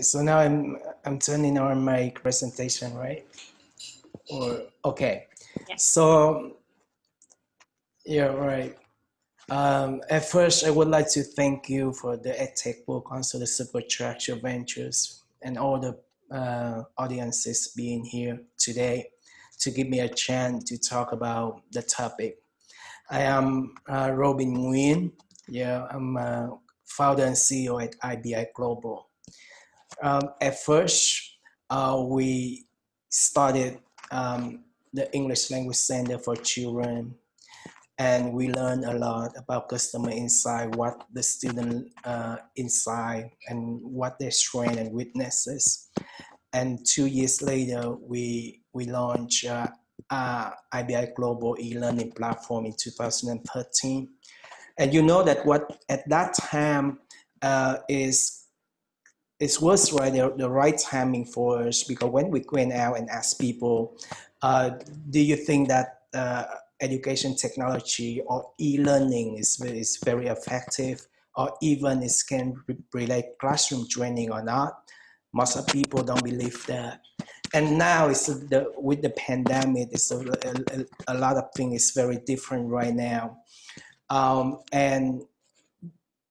So now I'm I'm turning on my presentation, right? Or okay. Yeah. So yeah, right. Um, at first, I would like to thank you for the EdTech World Council, the SuperCharger Ventures, and all the uh, audiences being here today to give me a chance to talk about the topic. I am uh, Robin Nguyen. Yeah, I'm a founder and CEO at IBI Global. Um, at first, uh, we started um, the English Language Center for Children, and we learned a lot about customer insight, what the student uh, inside, and what their strengths and weaknesses. And two years later, we we launched uh, uh, IBI Global e-learning platform in 2013. And you know that what at that time uh, is it was right the, the right timing for us because when we went out and asked people, uh, do you think that uh, education technology or e-learning is, is very effective or even it can relate classroom training or not? Most of people don't believe that. And now it's the, with the pandemic, it's a, a, a lot of things is very different right now. Um, and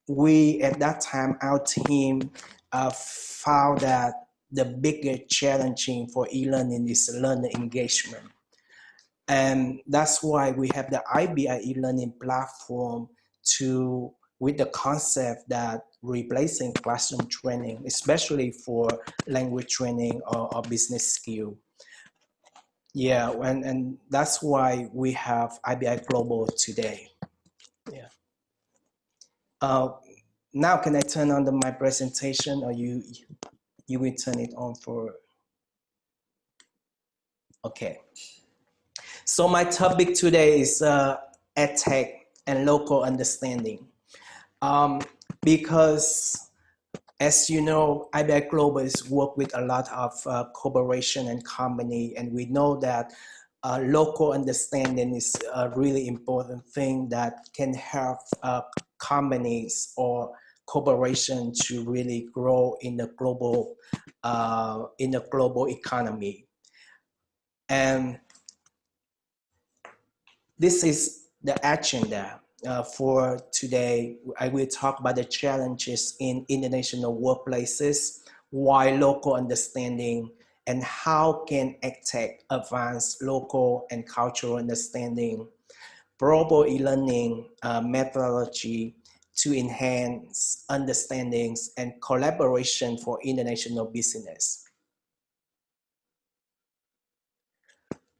we at that time our team uh, found that the biggest challenging for e-learning is learner engagement. And that's why we have the IBI e-learning platform to with the concept that replacing classroom training, especially for language training or, or business skill. Yeah, and, and that's why we have IBI Global today. Yeah. Uh, now can I turn on the, my presentation or you, you will turn it on for, okay. So my topic today is uh, EdTech and local understanding. Um, because as you know, IBI Global is work with a lot of uh, corporation and company, and we know that uh, local understanding is a really important thing that can help uh, companies or corporation to really grow in the global uh, in the global economy. And this is the agenda uh, for today. I will talk about the challenges in international workplaces, why local understanding, and how can EdTech advance local and cultural understanding, global e-learning uh, methodology, to enhance understandings and collaboration for international business.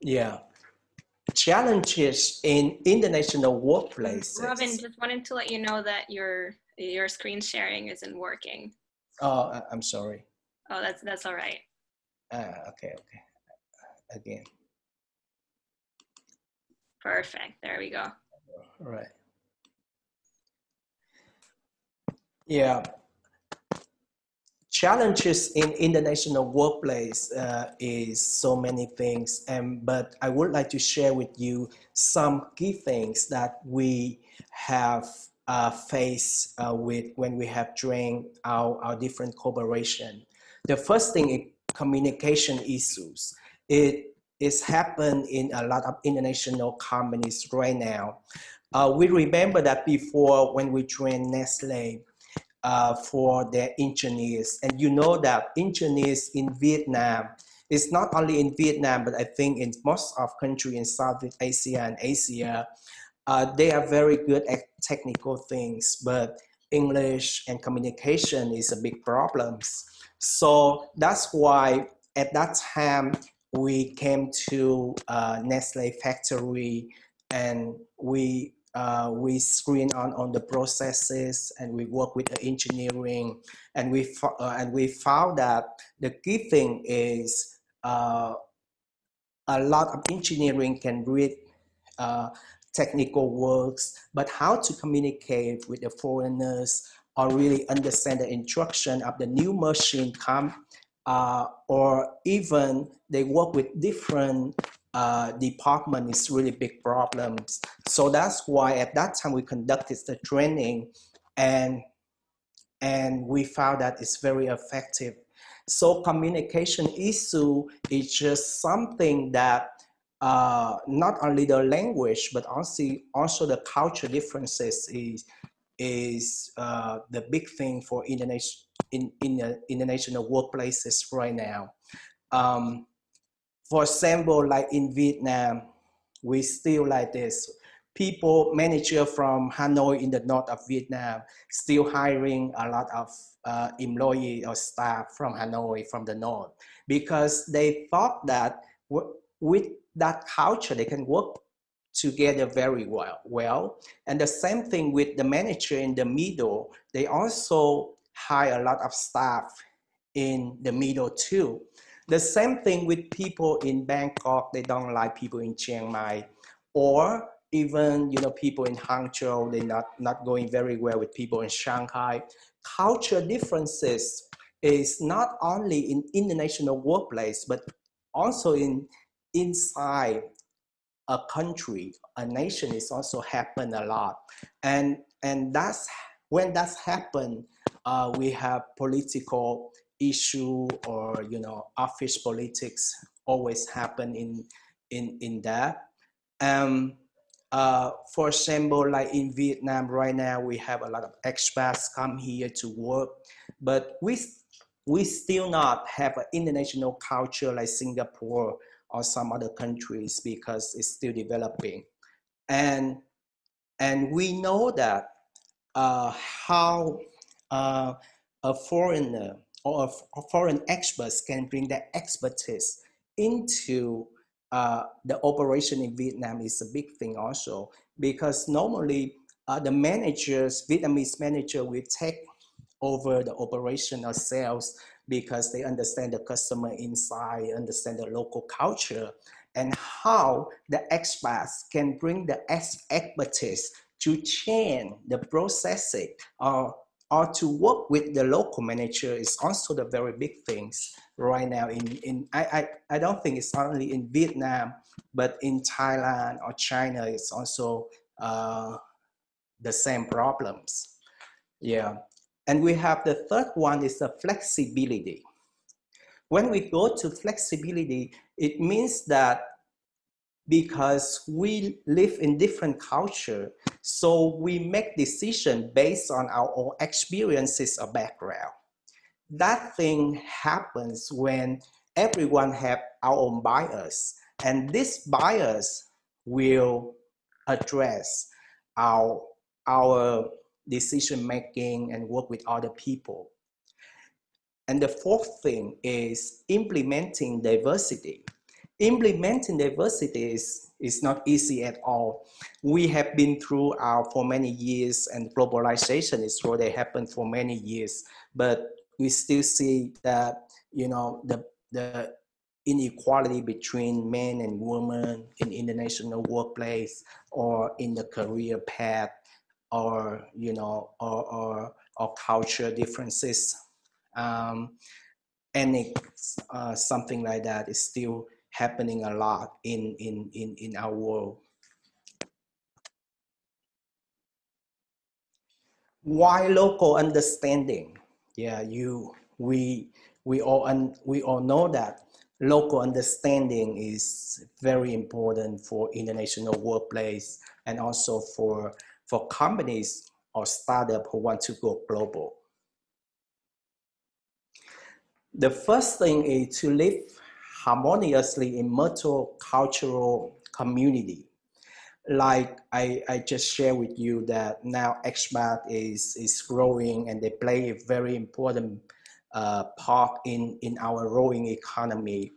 Yeah. Challenges in international workplaces. Robin, just wanted to let you know that your your screen sharing isn't working. Oh, I'm sorry. Oh, that's that's all right. Uh, okay, okay. Again. Perfect. There we go. All right. Yeah. Challenges in international workplace uh, is so many things, and but I would like to share with you some key things that we have uh, faced uh, with when we have trained our, our different corporation. The first thing is communication issues. It is happened in a lot of international companies right now. Uh, we remember that before when we trained Nestle, uh, for their engineers. And you know that engineers in Vietnam, it's not only in Vietnam, but I think in most of countries in Southeast Asia and Asia, uh, they are very good at technical things, but English and communication is a big problem. So that's why at that time we came to uh, Nestle factory and we uh, we screen on, on the processes and we work with the engineering and we, uh, and we found that the key thing is uh, a lot of engineering can read uh, technical works, but how to communicate with the foreigners or really understand the instruction of the new machine come uh, or even they work with different uh, department is really big problems. So that's why at that time we conducted the training and and we found that it's very effective. So communication issue is just something that uh, not only the language but also also the culture differences is is uh, the big thing for Indonesia in, in the international workplaces right now. Um, for example, like in Vietnam, we still like this. People, manager from Hanoi in the north of Vietnam, still hiring a lot of uh, employee or staff from Hanoi from the north because they thought that with that culture they can work together very well. Well, and the same thing with the manager in the middle. They also hire a lot of staff in the middle too. The same thing with people in Bangkok. They don't like people in Chiang Mai, or even you know people in Hangzhou. They're not not going very well with people in Shanghai. Culture differences is not only in international workplace, but also in inside a country, a nation is also happen a lot. And, and that's when that's happened, uh, we have political issue or, you know, office politics always happen in, in, in that. Um, uh, for example, like in Vietnam right now, we have a lot of expats come here to work, but we, we still not have an international culture like Singapore or some other countries because it's still developing. And, and we know that uh, how uh, a foreigner or foreign experts can bring their expertise into uh, the operation in Vietnam is a big thing also because normally uh, the managers, Vietnamese manager will take over the operation or sales because they understand the customer inside, understand the local culture, and how the expats can bring the expertise to change the processing or, or to work with the local manager is also the very big things right now in, in I, I, I don't think it's only in Vietnam, but in Thailand or China, it's also uh, the same problems. Yeah. And we have the third one is the flexibility. When we go to flexibility, it means that because we live in different culture, so we make decision based on our own experiences or background. That thing happens when everyone have our own bias, and this bias will address our our decision making and work with other people. And the fourth thing is implementing diversity. Implementing diversity is, is not easy at all. We have been through our for many years and globalization is already happened for many years, but we still see that, you know, the, the inequality between men and women in international workplace or in the career path or you know or or, or culture differences um, and uh, something like that is still happening a lot in in in, in our world why local understanding yeah you we we all and we all know that local understanding is very important for international workplace and also for for companies or startup who want to go global. The first thing is to live harmoniously in multicultural community. Like I, I just share with you that now expat is, is growing and they play a very important uh, part in, in our growing economy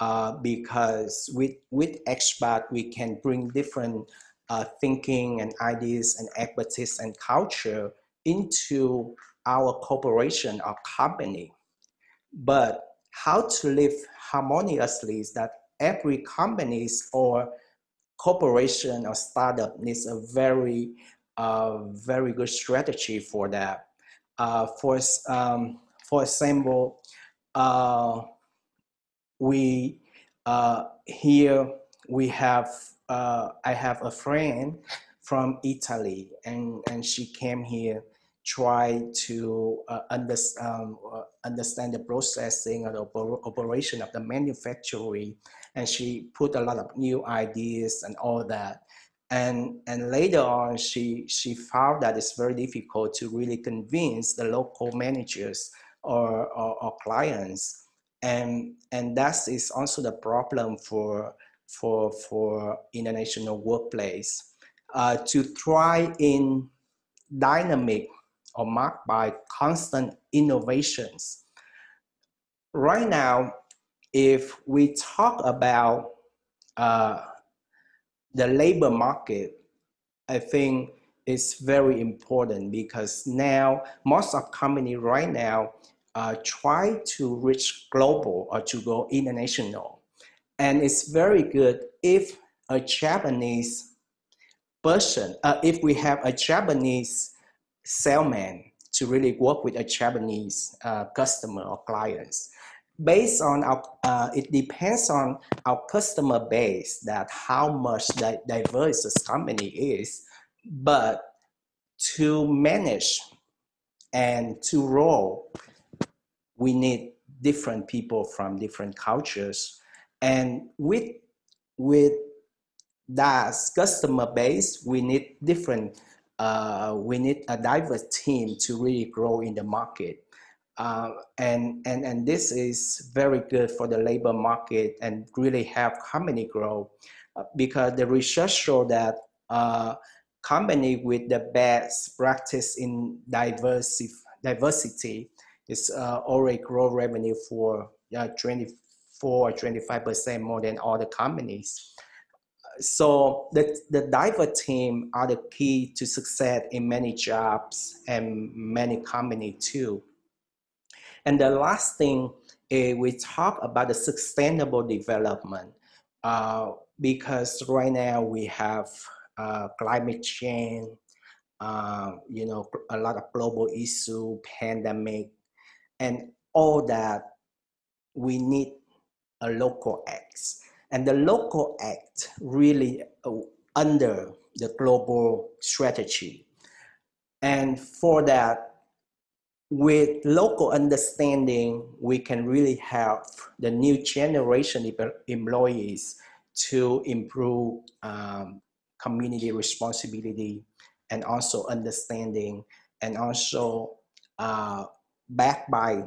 uh, because with, with expat we can bring different uh, thinking and ideas and expertise and culture into our corporation or company. But how to live harmoniously is that every companies or corporation or startup needs a very, uh, very good strategy for that. Uh, for, um, for example, uh, we uh, here we have uh, I have a friend from Italy, and and she came here try to uh, under, um, uh, understand the processing and the operation of the manufacturing. And she put a lot of new ideas and all that. And, and later on, she, she found that it's very difficult to really convince the local managers or, or, or clients. And, and that is also the problem for, for, for international workplace. Uh, to thrive in dynamic or marked by constant innovations. Right now, if we talk about uh, the labor market, I think it's very important because now most of company right now uh, try to reach global or to go international. And it's very good if a Japanese person, uh, if we have a Japanese salesman to really work with a Japanese uh, customer or clients. Based on our, uh, it depends on our customer base that how much di- diverse this company is, but to manage and to roll, we need different people from different cultures. And with, with that customer base, we need different uh, we need a diverse team to really grow in the market. Uh, and, and, and this is very good for the labor market and really help company grow uh, because the research show that uh, company with the best practice in diversity, diversity is uh, already grow revenue for uh, 24 or 25% more than all the companies so the, the diver team are the key to success in many jobs and many company too. And the last thing is we talk about the sustainable development uh, because right now we have uh, climate change, uh, you know, a lot of global issue, pandemic, and all that we need a local acts and the local act really uh, under the global strategy. And for that, with local understanding, we can really help the new generation of employees to improve um, community responsibility and also understanding and also uh, backed by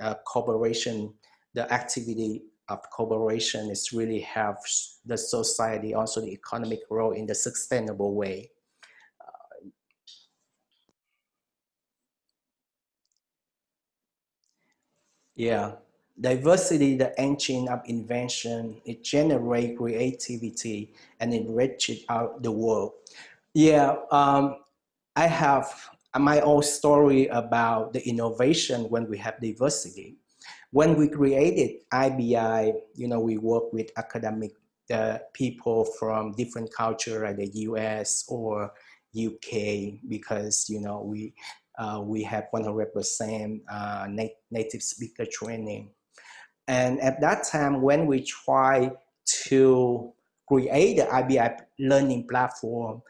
uh, cooperation, the activity of cooperation is really helps the society, also the economic growth in the sustainable way. Uh, yeah, diversity, the engine of invention, it generates creativity and enriches out the world. Yeah, um, I have my own story about the innovation when we have diversity when we created IBI, you know, we work with academic uh, people from different culture, like the US or UK, because you know we uh, we have 100% uh, nat- native speaker training. And at that time, when we try to create the IBI learning platform,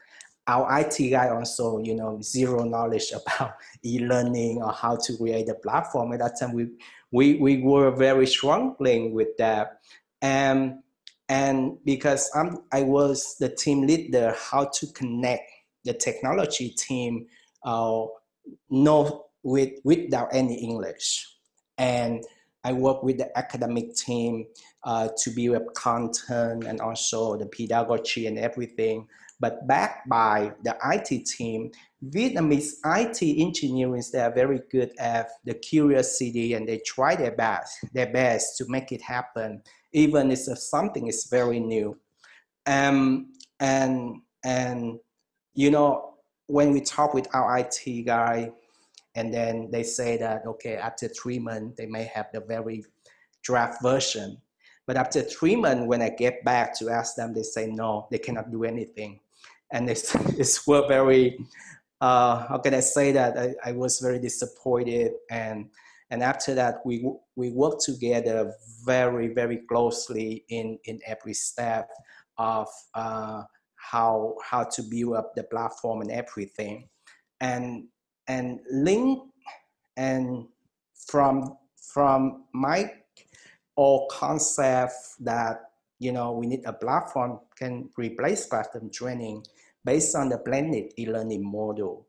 our IT guy also, you know, zero knowledge about e-learning or how to create the platform. At that time, we we, we were very struggling with that. And, and because I'm, I was the team leader, how to connect the technology team uh, no, with, without any English. And I work with the academic team uh, to build up content and also the pedagogy and everything. But backed by the IT team, Vietnamese IT engineers, they are very good at the curiosity and they try their best, their best to make it happen, even if something is very new. Um, and, and, you know, when we talk with our IT guy, and then they say that, okay, after three months, they may have the very draft version. But after three months, when I get back to ask them, they say, no, they cannot do anything. And it's, it's were very, uh, how can I say that? I, I was very disappointed. And, and after that, we, we worked together very, very closely in, in every step of uh, how, how to build up the platform and everything. And, and link and from from my all concept that you know we need a platform can replace classroom training based on the blended e-learning model.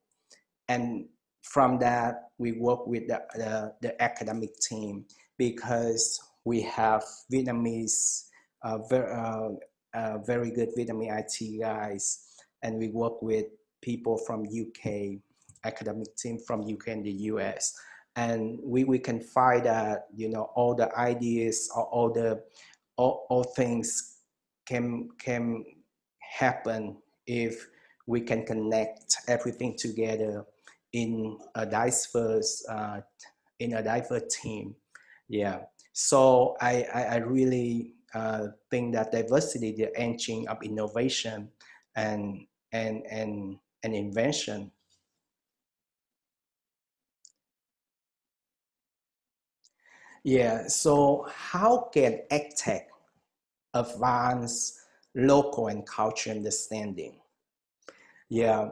And from that we work with the, the, the academic team because we have vietnamese uh, very, uh, uh, very good vietnamese it guys. And we work with people from uk academic team from uk and the us and we, we can find that you know all the ideas all, all the all, all things can can happen if we can connect everything together in a diverse uh, in a diverse team. Yeah. So i i, I really uh, think that diversity the engine of innovation and and and and invention. Yeah, so how can EdTech advance local and cultural understanding? Yeah,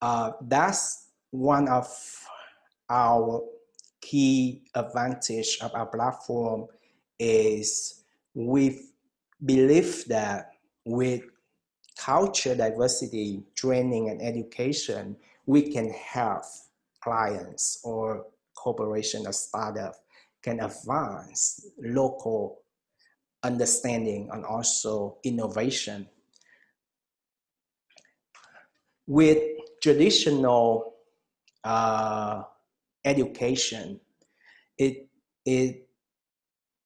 uh, that's one of our key advantage of our platform is we believe that with culture diversity training and education, we can help clients or corporation or startup can advance local understanding and also innovation. With traditional uh, education, it it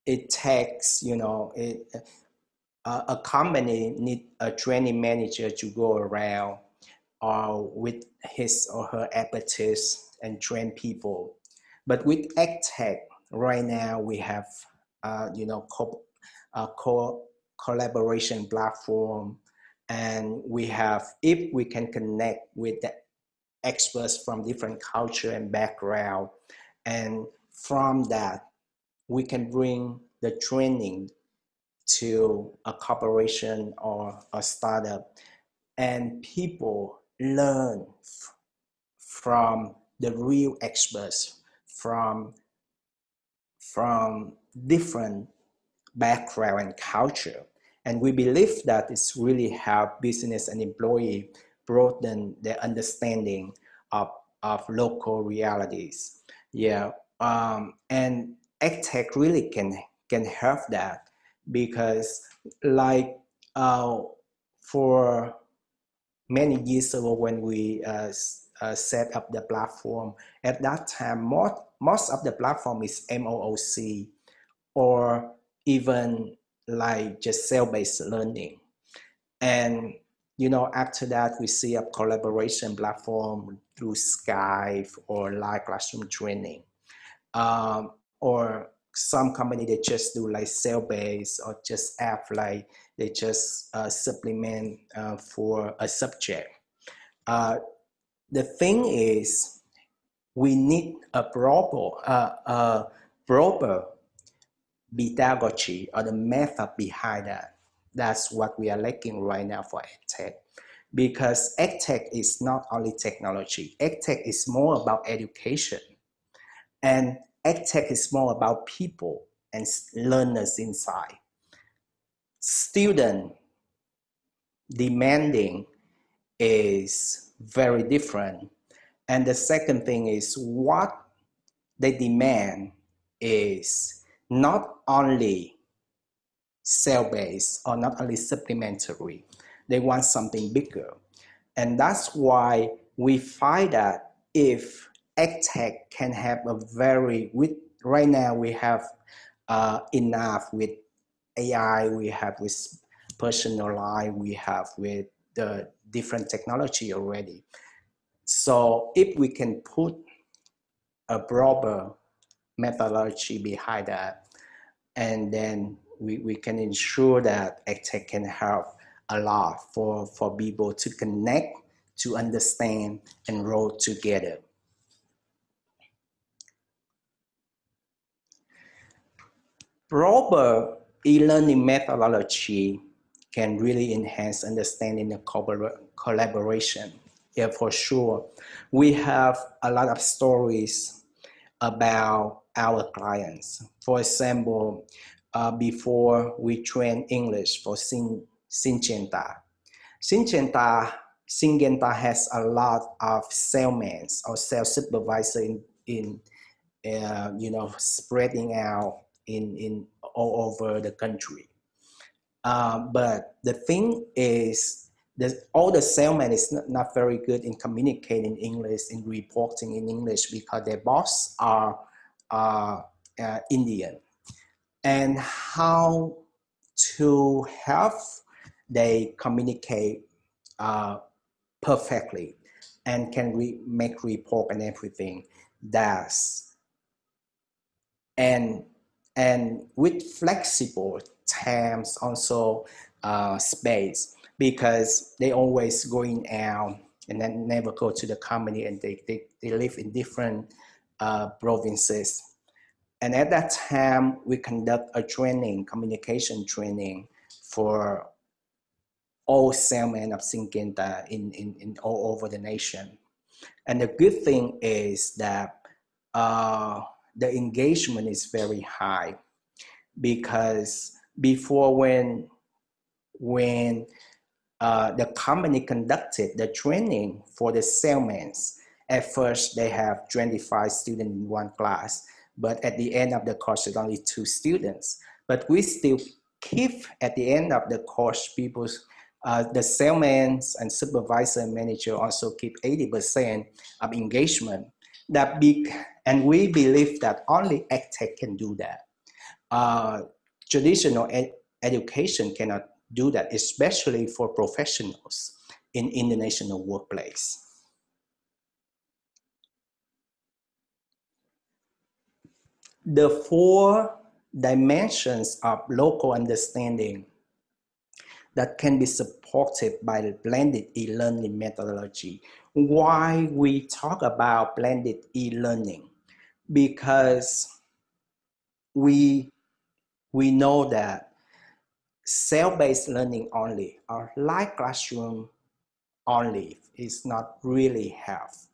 it takes you know it uh, a company need a training manager to go around uh, with his or her expertise and train people. But with EdTech, right now we have uh, you know uh, co- collaboration platform. And we have if we can connect with the experts from different culture and background and from that we can bring the training to a corporation or a startup. And people learn from the real experts from from different background and culture. And we believe that it's really help business and employee broaden their understanding of, of local realities. Yeah, um, and EdTech really can can help that because like uh, for many years ago when we uh, uh, set up the platform, at that time most most of the platform is MOOC or even like just cell-based learning. And you know, after that, we see a collaboration platform through Skype or live classroom training. Um, or some company they just do like cell-based or just app like they just uh, supplement uh, for a subject. Uh, the thing is, we need a proper, uh, a proper pedagogy or the method behind that. That's what we are lacking right now for EdTech. Because EdTech is not only technology, EdTech is more about education. And EdTech is more about people and learners inside. Student demanding is very different and the second thing is what they demand is not only cell based or not only supplementary, they want something bigger. And that's why we find that if EdTech can have a very, with, right now we have uh, enough with AI, we have with personalized, we have with the different technology already. So if we can put a broader methodology behind that, and then we, we can ensure that EdTech can help a lot for, for people to connect, to understand, and roll together. Proper e-learning methodology can really enhance understanding and collaboration Yeah, for sure. We have a lot of stories about our clients. For example, uh, before we train English for Sin, Syngenta, Syngenta, Syngenta has a lot of salesmen or sales supervisor in, in uh, you know, spreading out in, in all over the country. Um, but the thing is, that all the salesmen is not, not very good in communicating English, in reporting in English because their boss are uh, uh, Indian. And how to help they communicate uh, perfectly and can re- make report and everything. That's and and with flexible times also uh, space because they always going out and then never go to the company and they, they, they live in different uh, provinces. And at that time, we conduct a training, communication training for all salesmen of Syngenta in, in, in all over the nation. And the good thing is that uh, the engagement is very high because before when when uh, the company conducted the training for the salesmen at first they have 25 students in one class but at the end of the course it's only two students but we still keep at the end of the course people uh, the salesman and supervisor and manager also keep 80% of engagement that big and we believe that only EdTech can do that. Uh, traditional ed- education cannot do that, especially for professionals in the international workplace. The four dimensions of local understanding that can be supported by the blended e-learning methodology. Why we talk about blended e-learning? Because we we know that cell-based learning only or live classroom only is not really health.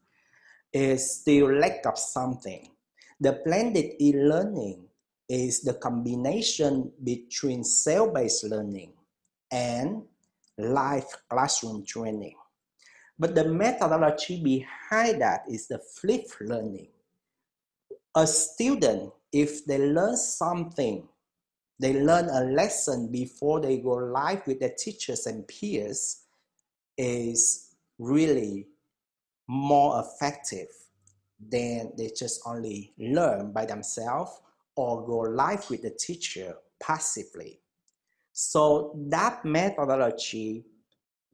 It's still lack of something. The blended e-learning is the combination between cell-based learning and live classroom training. But the methodology behind that is the flipped learning. A student, if they learn something, they learn a lesson before they go live with their teachers and peers, is really more effective than they just only learn by themselves or go live with the teacher passively. So that methodology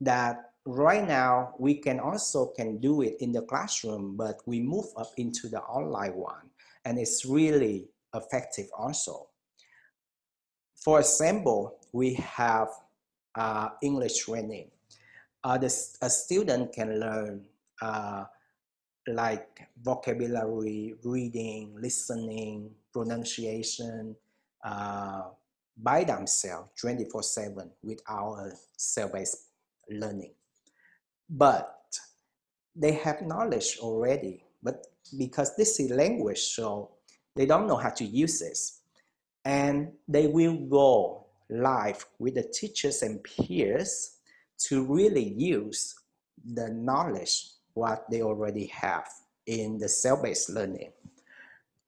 that right now we can also can do it in the classroom, but we move up into the online one and it's really effective also. For example, we have uh, English training. Uh, the, a student can learn uh, like vocabulary, reading, listening, pronunciation, uh, by themselves 24 7 with our cell-based learning. But they have knowledge already, but because this is language, so they don't know how to use it. And they will go live with the teachers and peers to really use the knowledge what they already have in the cell-based learning.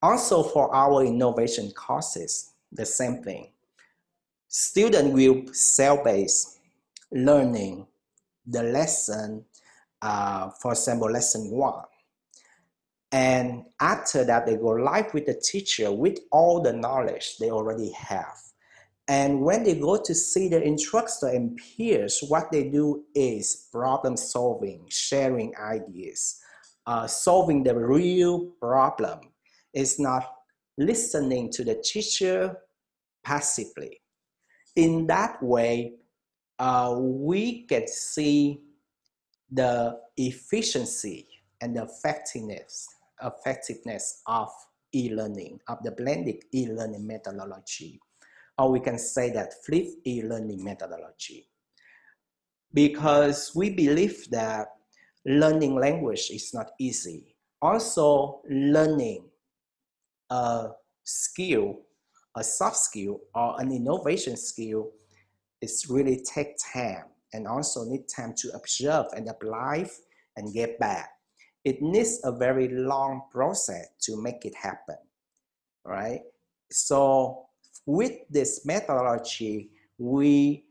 Also for our innovation courses, the same thing student will cell-based learning the lesson, uh, for example, lesson one. And after that, they go live with the teacher with all the knowledge they already have. And when they go to see the instructor and peers, what they do is problem solving, sharing ideas, uh, solving the real problem. It's not listening to the teacher passively in that way, uh, we can see the efficiency and the effectiveness, effectiveness of e-learning, of the blended e-learning methodology. Or we can say that flip e-learning methodology. Because we believe that learning language is not easy. Also, learning a skill, a soft skill, or an innovation skill is really take time and also need time to observe and apply and get back. It needs a very long process to make it happen, right? So with this methodology, we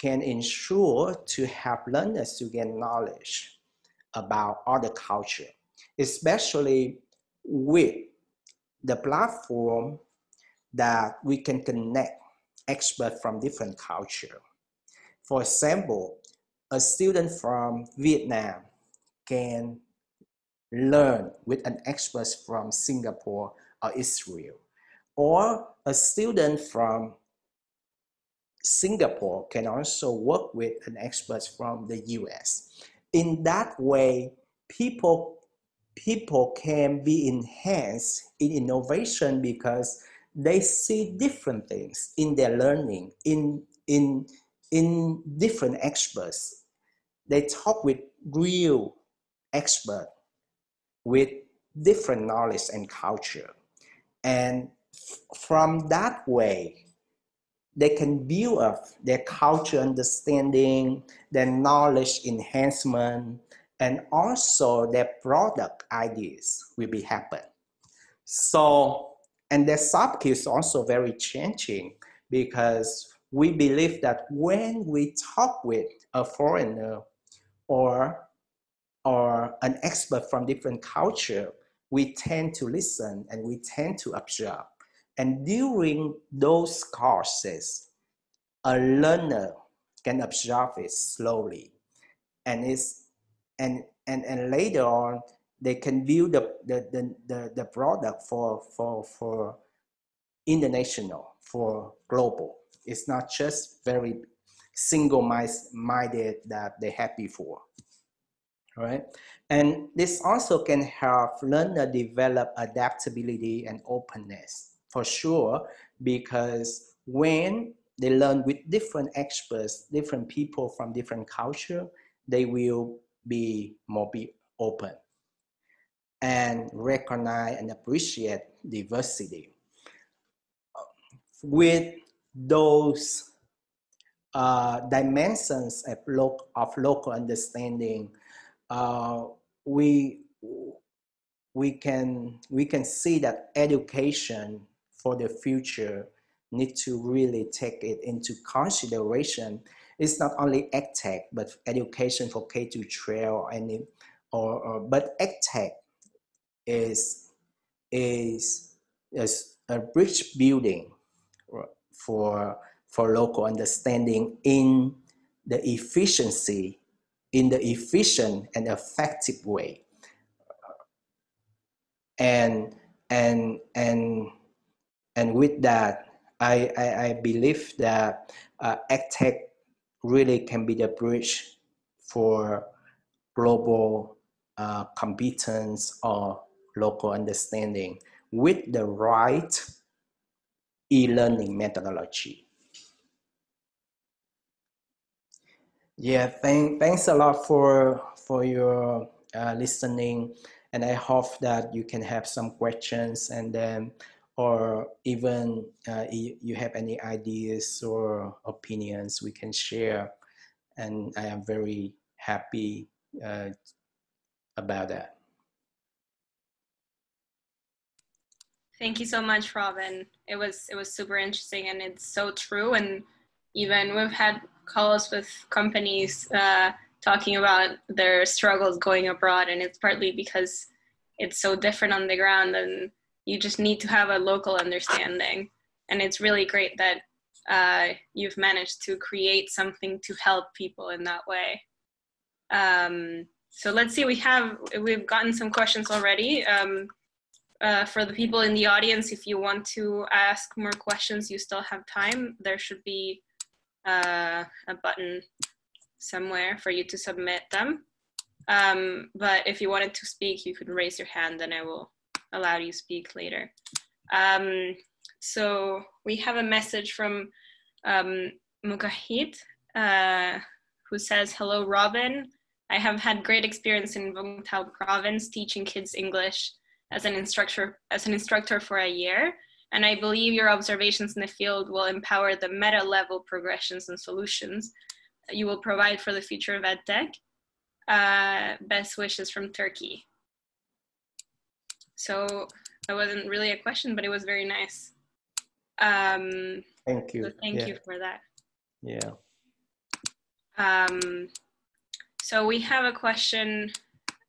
can ensure to help learners to gain knowledge about other culture, especially with the platform that we can connect experts from different culture. For example, a student from Vietnam can learn with an expert from Singapore or Israel, or a student from Singapore can also work with an expert from the US. In that way, people people can be enhanced in innovation because they see different things in their learning in in in different experts they talk with real expert with different knowledge and culture and from that way they can build up their culture understanding, their knowledge enhancement, and also their product ideas will be happen. So, and their soft skills also very changing because we believe that when we talk with a foreigner or or an expert from different culture, we tend to listen and we tend to observe. And during those courses, a learner can observe it slowly. And, it's, and, and, and later on, they can build the, the, the, the, the product for, for, for international, for global. It's not just very single-minded that they had before right? And this also can help learner develop adaptability and openness for sure, because when they learn with different experts, different people from different culture, they will be more be open and recognize and appreciate diversity. With those uh, dimensions of, lo- of local understanding, uh, we we can we can see that education for the future need to really take it into consideration. It's not only EdTech, but education for K to 12 or any, or, or but EdTech is is is a bridge building for for local understanding in the efficiency in the efficient and effective way and and and and with that i i, I believe that uh, EdTech really can be the bridge for global uh, competence or local understanding with the right e-learning methodology. Yeah, thank, thanks a lot for for your uh, listening, and I hope that you can have some questions and then, or even uh, you have any ideas or opinions we can share, and I am very happy uh, about that. Thank you so much, Robin. It was it was super interesting, and it's so true. And even we've had calls with companies uh, talking about their struggles going abroad, and it's partly because it's so different on the ground, and you just need to have a local understanding. And it's really great that uh, you've managed to create something to help people in that way. Um, so let's see. We have we've gotten some questions already. Um, uh, for the people in the audience, if you want to ask more questions, you still have time. There should be uh, a button somewhere for you to submit them. Um, but if you wanted to speak, you could raise your hand and I will allow you speak later. Um, so we have a message from um, uh, who says, Hello, Robin. I have had great experience in Vung Tau province teaching kids English as an instructor as an instructor for a year. And I believe your observations in the field will empower the meta level progressions and solutions you will provide for the future of EdTech. Uh, best wishes from Turkey. So that wasn't really a question, but it was very nice. Um, thank you. So thank yeah. you for that. Yeah. Um, so we have a question.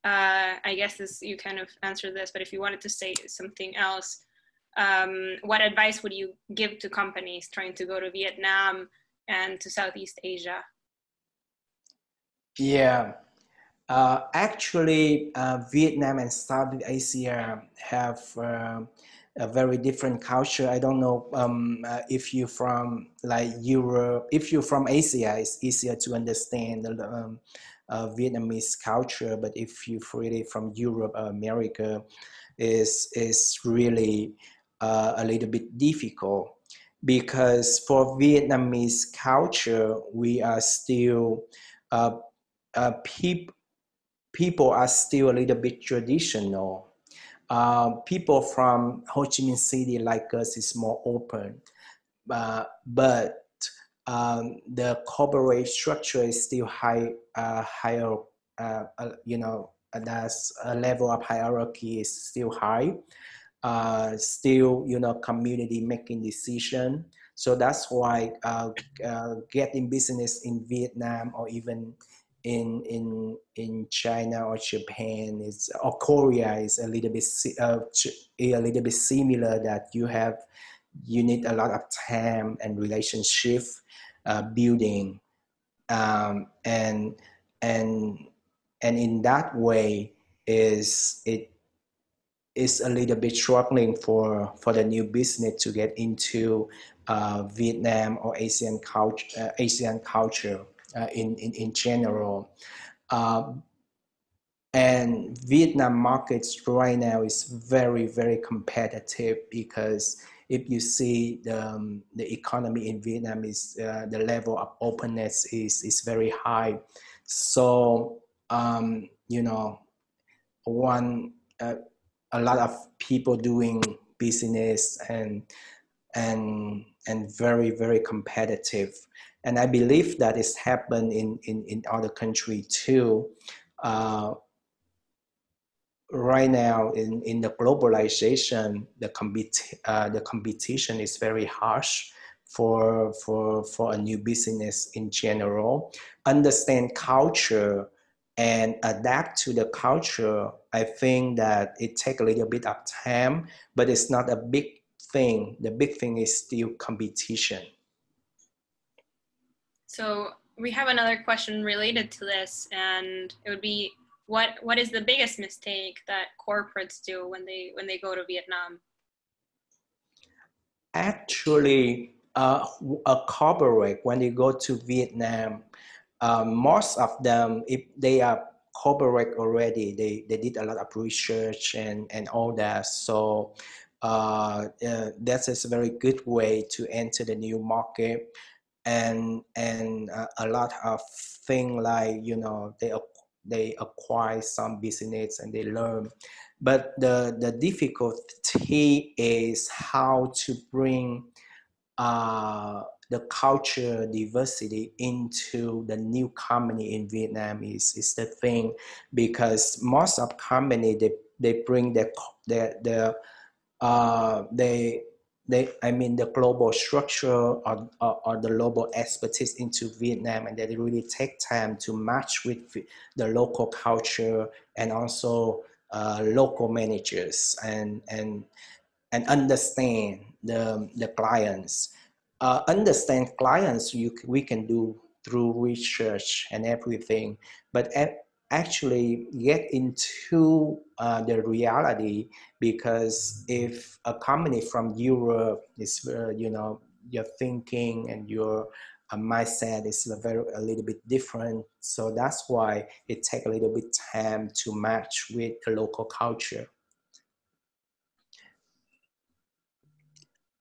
Uh, I guess this you kind of answered this, but if you wanted to say something else, um, what advice would you give to companies trying to go to Vietnam and to Southeast Asia? Yeah, uh, actually, uh, Vietnam and Southeast Asia have uh, a very different culture. I don't know um, uh, if you're from like Europe, if you're from Asia, it's easier to understand um, uh, Vietnamese culture. But if you're really from Europe or America, is is really uh, a little bit difficult because for Vietnamese culture, we are still uh, uh, people people are still a little bit traditional uh, people from Ho Chi Minh City like us is more open, uh, but um, the corporate structure is still high, uh, higher. Uh, uh, you know, that's a level of hierarchy is still high. Uh, still, you know, community making decision. So that's why getting business in Vietnam or even in in in China or Japan is or Korea is a little bit uh, a little bit similar that you have you need a lot of time and relationship uh, building. Um, and and and in that way is it is a little bit struggling for for the new business to get into uh, Vietnam or Asian culture uh, Asian culture in, in, in general. Um, and Vietnam markets right now is very, very competitive because if you see the, um, the economy in Vietnam is uh, the level of openness is, is very high. So, um, you know, one, uh, a lot of people doing business and, and, and very, very competitive and I believe that it's happened in, in, in other countries too. Uh, right now in, in the globalization, the, compet- uh, the competition is very harsh for, for, for a new business in general. Understand culture and adapt to the culture, I think that it takes a little bit of time, but it's not a big thing. The big thing is still competition. So we have another question related to this, and it would be what what is the biggest mistake that corporates do when they when they go to Vietnam? Actually, uh, a corporate when they go to Vietnam, uh, most of them, if they are corporate already, they, they did a lot of research and, and all that. So uh, uh, that is a very good way to enter the new market and and uh, a lot of thing like you know they they acquire some business and they learn. But the the difficulty is how to bring uh, the culture diversity into the new company in Vietnam is, is the thing. Because most of company they, they bring their their, their uh, they they, I mean, the global structure or, or, or, the global expertise into Vietnam, and that really take time to match with the local culture and also uh, local managers and and and understand the the clients. Uh, understand clients, you we can do through research and everything, but actually get into uh, the reality because if a company from Europe is, uh, you know, your thinking and your uh, mindset is a very a little bit different. So that's why it takes a little bit time to match with the local culture.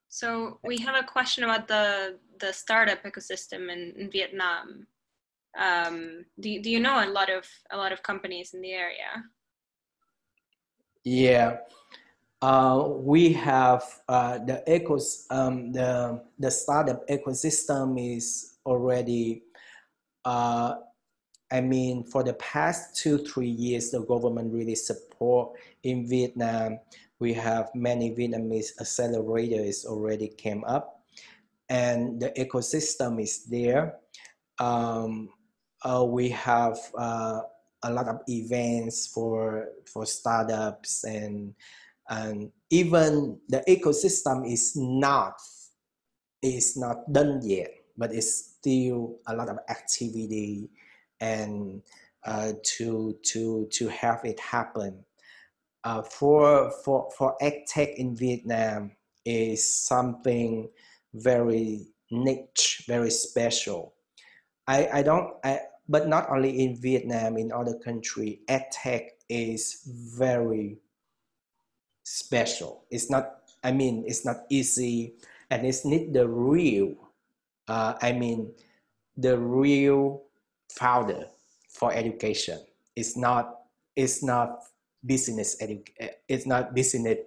So we have a question about the the startup ecosystem in, in Vietnam. Um, do, do you know a lot of a lot of companies in the area? Yeah, uh, we have uh, the ecos um, the the startup ecosystem is already. Uh, I mean, for the past two three years, the government really support in Vietnam. We have many Vietnamese accelerators already came up, and the ecosystem is there. Um, uh, we have uh, a lot of events for for startups and and even the ecosystem is not is not done yet but it's still a lot of activity and uh, to to to have it happen. Uh, for for for tech in Vietnam is something very niche very special I, I don't I, but not only in Vietnam, in other country, edtech is very special. It's not, I mean, it's not easy and it's need the real, uh, I mean, the real founder for education. It's not, it's not business, edu- it's not business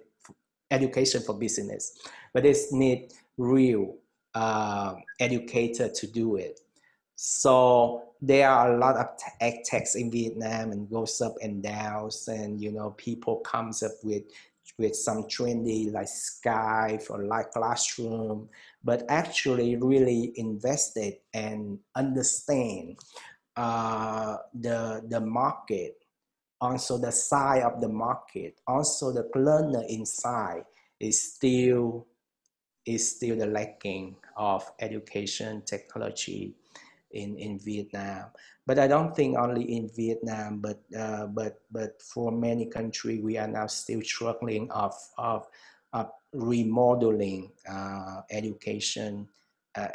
education for business, but it's need real uh, educator to do it. So there are a lot of tech in Vietnam and goes up and downs and you know people comes up with with some trendy like Skype or like Classroom, but actually really invested and understand uh, the the market, also the size of the market, also the learner inside is still is still the lacking of education technology in, in Vietnam. But I don't think only in Vietnam, but uh, but but for many countries, we are now still struggling of of, of remodeling uh, education, uh,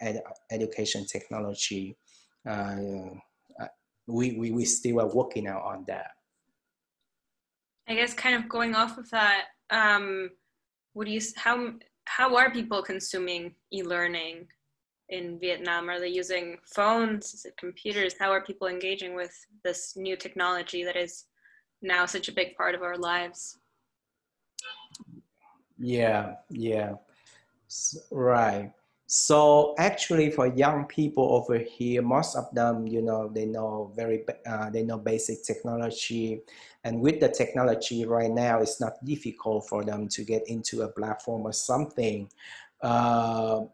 ed- education technology. Uh, uh, we, we we still are working out on that. I guess kind of going off of that, um, what do you how how are people consuming e-learning? In Vietnam? Are they using phones? Is it computers? How are people engaging with this new technology that is now such a big part of our lives? Yeah, yeah, right. So actually, for young people over here, most of them, you know, they know very, uh, they know basic technology, and with the technology right now, it's not difficult for them to get into a platform or something. Uh,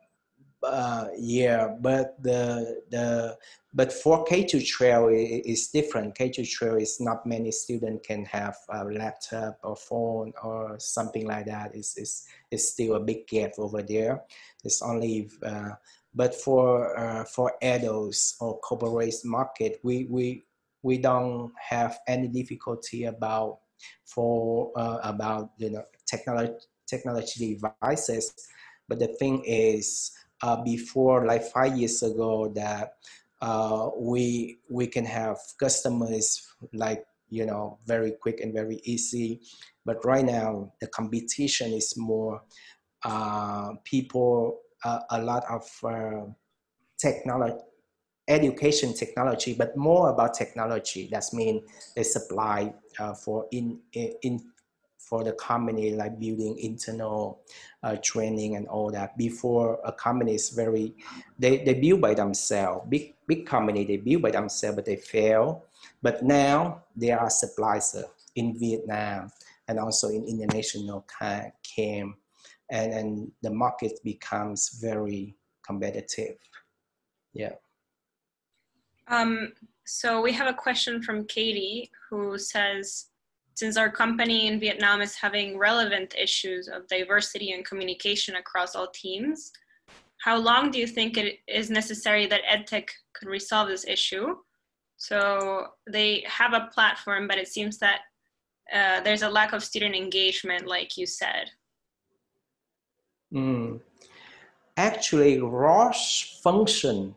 uh, yeah, but the the but for K-12 is different. K-12 is not many students can have a laptop or phone or something like that. It's, it's, it's still a big gap over there. It's only, uh, but for uh, for adults or corporate market, we, we, we don't have any difficulty about for uh, about you know technology technology devices. But the thing is, uh, before like five years ago that uh, we we can have customers like you know very quick and very easy. But right now the competition is more uh, people uh, a lot of uh, technology education technology but more about technology. That's mean they supply uh, for in, in for the company like building internal uh, training and all that. Before a company is very they, they build by themselves. Big big company they build by themselves but they fail. But now there are suppliers in vietnam and also in international came and, and the market becomes very competitive. Yeah. Um, so we have a question from katie who says since our company in Vietnam is having relevant issues of diversity and communication across all teams, how long do you think it is necessary that EdTech could resolve this issue? So they have a platform, but it seems that uh, there's a lack of student engagement, like you said. Mm. Actually, ROS function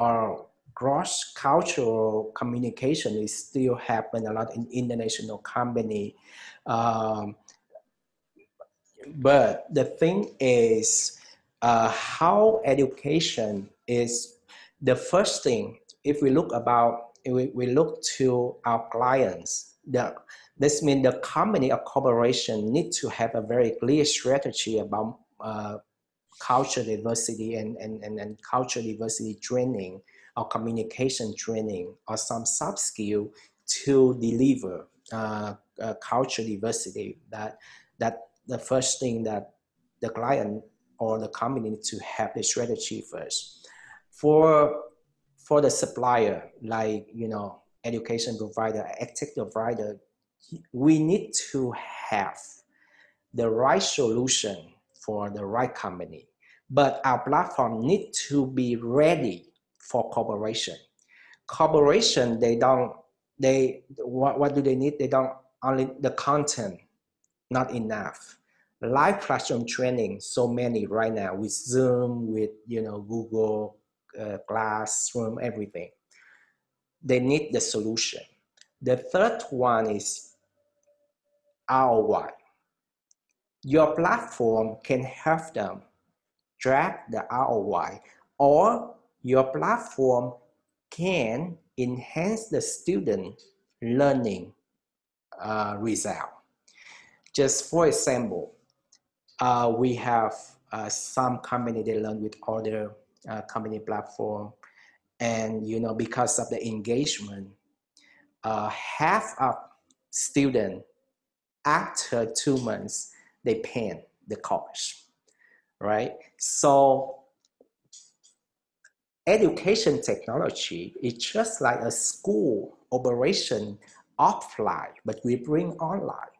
or cross cultural communication is still happen a lot in international company. Um, but the thing is uh, how education is the first thing, if we look about, we, we look to our clients, the, this means the company or corporation need to have a very clear strategy about uh, culture diversity and, and, and, and culture diversity training or communication training or some soft skill to deliver uh, uh, culture diversity that that the first thing that the client or the company to have the strategy first. For for the supplier like you know education provider tech provider we need to have the right solution for the right company. But our platform need to be ready for corporation. Corporation they don't they what, what do they need? They don't only the content not enough. Live classroom training so many right now with zoom with you know google uh, classroom everything. They need the solution. The third one is roi your platform can help them track the roi or your platform can enhance the student learning uh, result. Just for example, uh, we have uh, some company they learn with other uh, company platform and you know because of the engagement uh, half of student after two months they pay the course right so education technology is just like a school operation offline, but we bring online.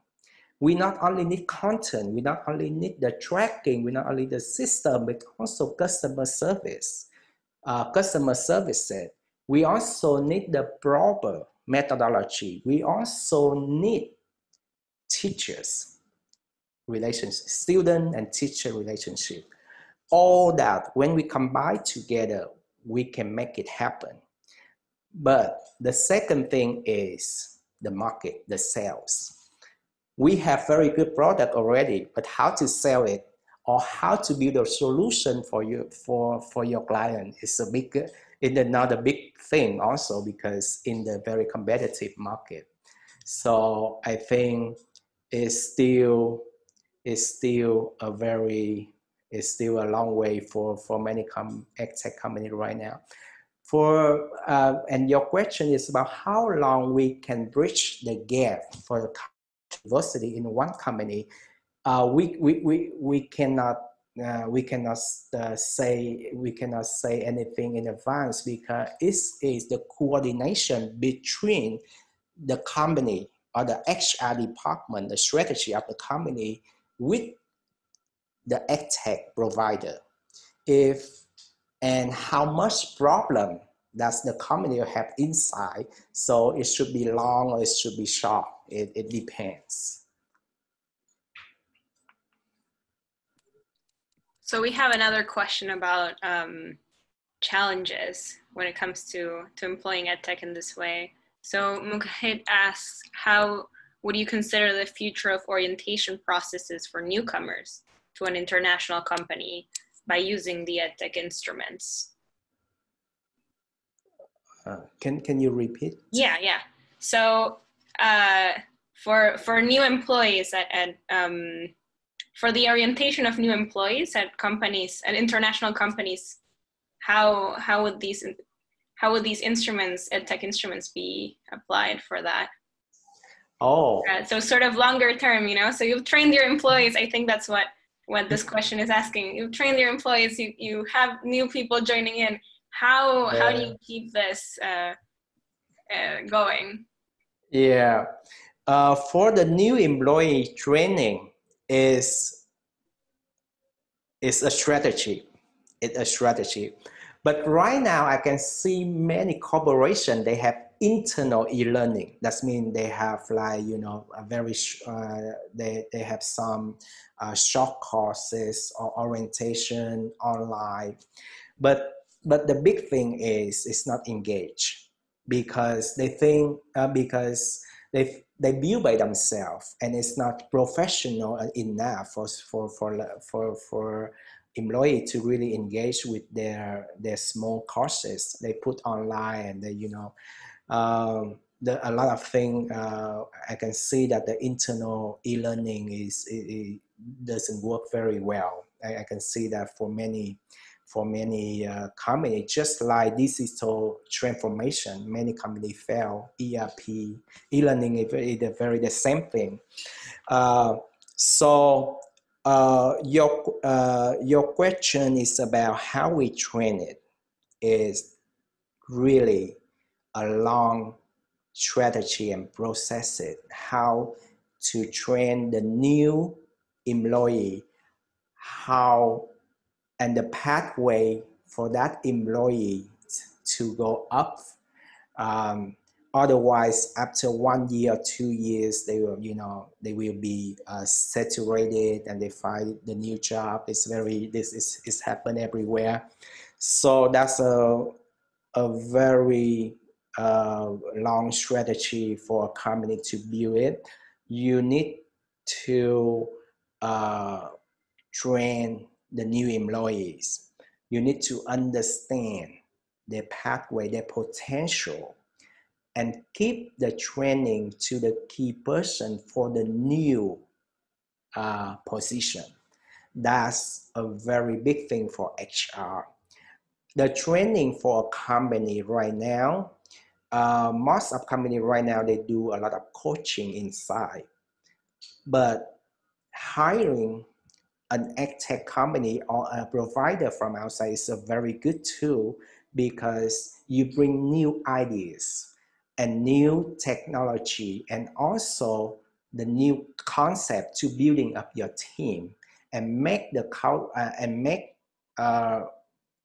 We not only need content, we not only need the tracking, we not only the system, but also customer service, uh, customer services. We also need the proper methodology. We also need teachers relationship, student and teacher relationship. All that when we combine together, we can make it happen. But the second thing is the market, the sales. We have very good product already, but how to sell it or how to build a solution for you for, for your client is a big is another big thing also because in the very competitive market. So I think it's still it's still a very is still a long way for, for many com- tech companies right now. For uh, and your question is about how long we can bridge the gap for the diversity in one company. Uh, we, we, we, we cannot uh, we cannot uh, say we cannot say anything in advance because it is the coordination between the company or the HR department, the strategy of the company with the edtech provider. If and how much problem does the company have inside so it should be long or it should be short. It, it depends. So we have another question about um, challenges when it comes to to employing edtech in this way. So Mukahid asks how would you consider the future of orientation processes for newcomers to an international company by using the edtech instruments. Uh, can can you repeat? Yeah, yeah. So uh, for for new employees at, at um, for the orientation of new employees at companies at international companies, how how would these how would these instruments edtech instruments be applied for that? Oh, uh, so sort of longer term, you know. So you've trained your employees. I think that's what what this question is asking. You train your employees, you, you have new people joining in. How, how do you keep this uh, uh, going? Yeah. Uh, for the new employee training is is a strategy. It's a strategy. But right now, I can see many corporations, they have internal e-learning. That means they have like, you know, a very, uh, they, they have some uh, short courses or orientation online. But, but the big thing is it's not engaged because they think, uh, because they, they build by themselves and it's not professional enough for, for, for, for, for employee to really engage with their their small courses they put online and they you know um, the, a lot of things uh, I can see that the internal e-learning is it, it doesn't work very well. I, I, can see that for many for many uh, companies, just like digital transformation, many companies fail. ERP, e-learning is the very the same thing. Uh, so uh, your uh, your question is about how we train it is really a long strategy and process it, how to train the new employee, how and the pathway for that employee to go up. Um, otherwise, after one year two years, they will, you know, they will be uh, saturated and they find the new job. It's very, this is, is happen everywhere. So that's a, a very uh, long strategy for a company to build it, you need to uh, train the new employees. You need to understand their pathway, their potential, and keep the training to the key person for the new uh, position. That's a very big thing for HR. The training for a company right now uh, most of company right now they do a lot of coaching inside. But hiring an tech company or a provider from outside is a very good tool because you bring new ideas and new technology and also the new concept to building up your team and make the uh, and make uh,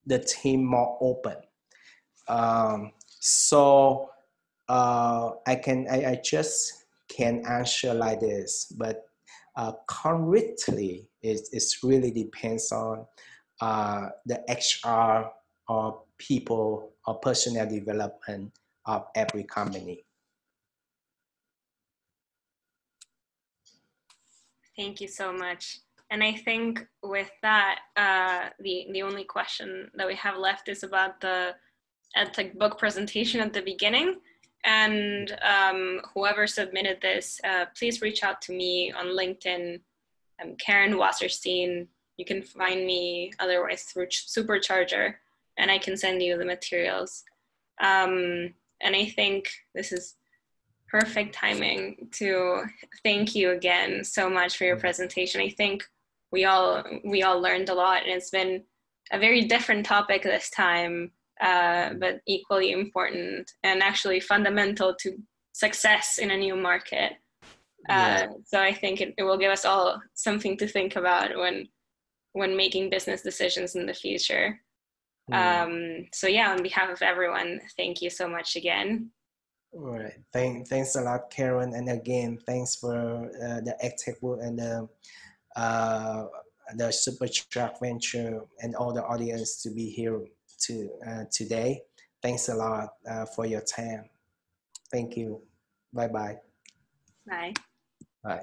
the team more open. Um, so uh, I can I, I just can answer like this, but uh, concretely it, really depends on uh, the HR or people or personnel development of every company. Thank you so much. And I think with that, uh, the the only question that we have left is about the EdTech book presentation at the beginning. And um, whoever submitted this, uh, please reach out to me on LinkedIn. I'm Karen Wasserstein. You can find me otherwise through Supercharger, and I can send you the materials. Um, and I think this is perfect timing to thank you again so much for your presentation. I think we all we all learned a lot, and it's been a very different topic this time uh, but equally important and actually fundamental to success in a new market. Uh, So I think it, it will give us all something to think about when when making business decisions in the future. Um, so yeah, on behalf of everyone, thank you so much again. All right. Thank, thanks a lot, Karen. And again, thanks for uh, the EdTech and the uh, the SuperCharger Venture and all the audience to be here to uh, today. Thanks a lot uh, for your time. Thank you. Bye-bye. Bye. Bye.